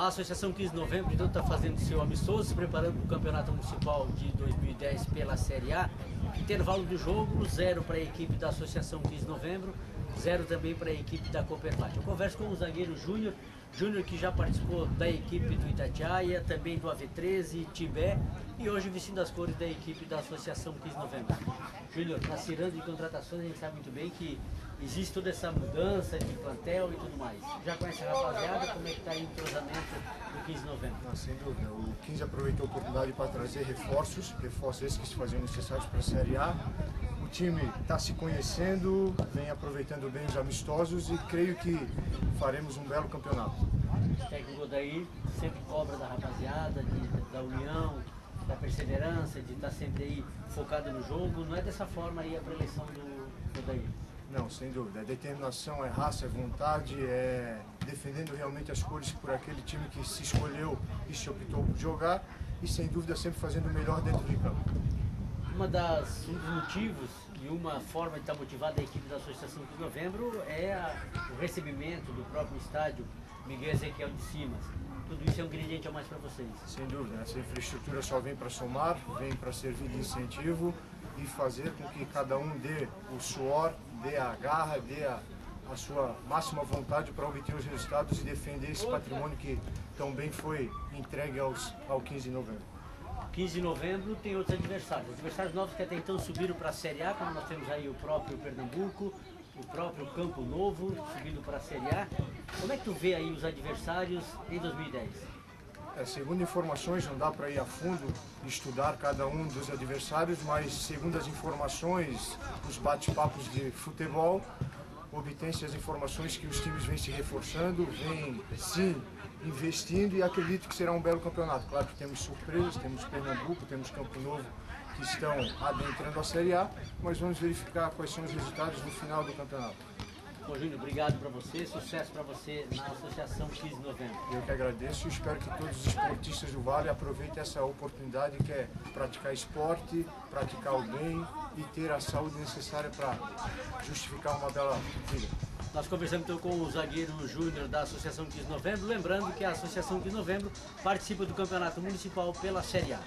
A Associação 15 de Novembro então está fazendo seu amistoso, se preparando para o Campeonato Municipal de 2010 pela Série A. Intervalo do jogo, zero para a equipe da Associação 15 de Novembro, zero também para a equipe da Cooperpate. Eu converso com o zagueiro Júnior, Júnior que já participou da equipe do Itatiaia, também do AV13, Tibé e hoje vestindo as cores da equipe da Associação 15 de Novembro. Júnior, na ciranda de contratações a gente sabe muito bem que existe toda essa mudança de plantel e tudo mais. Já conhece a rapaziada, como é que está aí o entrosamento do 15 de novembro? Não, sem dúvida. O 15 aproveitou a oportunidade para trazer reforços, reforços esses que se faziam necessários para a Série A. O time está se conhecendo, vem aproveitando bem os amistosos e creio que faremos um belo campeonato. O técnico daí sempre cobra da rapaziada, de, da união, da perseverança, de estar sempre aí focado no jogo. Não é dessa forma aí a preleção do, do daí? Não, sem dúvida. É determinação, é raça, é vontade, é defendendo realmente as cores por aquele time que se escolheu e se optou por jogar e sem dúvida sempre fazendo o melhor dentro de campo. Uma das, um dos motivos e uma forma de estar motivada a equipe da Associação de Novembro é a, o recebimento do próprio estádio Miguel Ezequiel de Simas. Tudo isso é um ingrediente a mais para vocês. Sem dúvida, essa infraestrutura só vem para somar, vem para servir de incentivo e fazer com que cada um dê o suor, dê a garra, dê a, a sua máxima vontade para obter os resultados e defender esse patrimônio que tão bem foi entregue aos, ao 15 de novembro. 15 de novembro tem outros adversários. Adversários novos que até então subiram para a Série A, como nós temos aí o próprio Pernambuco, o próprio Campo Novo subindo para a Série A. Como é que tu vê aí os adversários em 2010? É, segundo informações, não dá para ir a fundo estudar cada um dos adversários, mas segundo as informações, os bate-papos de futebol, obtém-se as informações que os times vêm se reforçando, vêm sim investindo e acredito que será um belo campeonato. Claro que temos surpresas, temos Pernambuco, temos Campo Novo que estão adentrando a Série A, mas vamos verificar quais são os resultados no final do campeonato. Bom, Júnior, obrigado para você, sucesso para você na Associação 15 de Novembro. Eu que agradeço e espero que todos os esportistas do Vale aproveitem essa oportunidade que é praticar esporte, praticar o bem e ter a saúde necessária para justificar uma bela vida. Nós conversamos então com o zagueiro Júnior da Associação 15 de Novembro, lembrando que a Associação 15 de Novembro participa do Campeonato Municipal pela Série A.